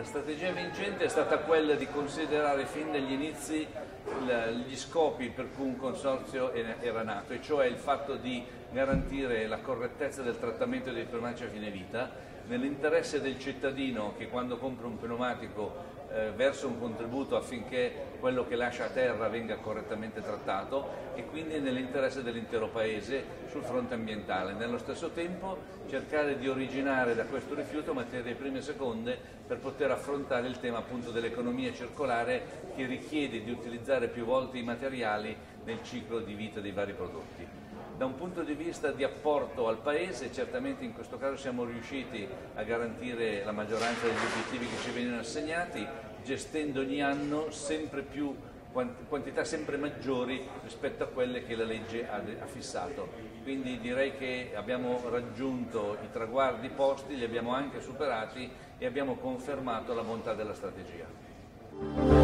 La strategia vincente è stata quella di considerare fin dagli inizi gli scopi per cui un consorzio era nato, e cioè il fatto di garantire la correttezza del trattamento dei pneumatici a fine vita, nell'interesse del cittadino che quando compra un pneumatico eh, verso un contributo affinché quello che lascia a terra venga correttamente trattato e quindi nell'interesse dell'intero Paese sul fronte ambientale. Nello stesso tempo cercare di originare da questo rifiuto materie prime e seconde per poter affrontare il tema appunto dell'economia circolare che richiede di utilizzare più volte i materiali nel ciclo di vita dei vari prodotti. Da un punto di vista di apporto al Paese, certamente in questo caso siamo riusciti a garantire la maggioranza degli obiettivi che ci vengono assegnati, gestendo ogni anno sempre più quantità sempre maggiori rispetto a quelle che la legge ha, fissato. Quindi direi che abbiamo raggiunto i traguardi posti, li abbiamo anche superati e abbiamo confermato la bontà della strategia.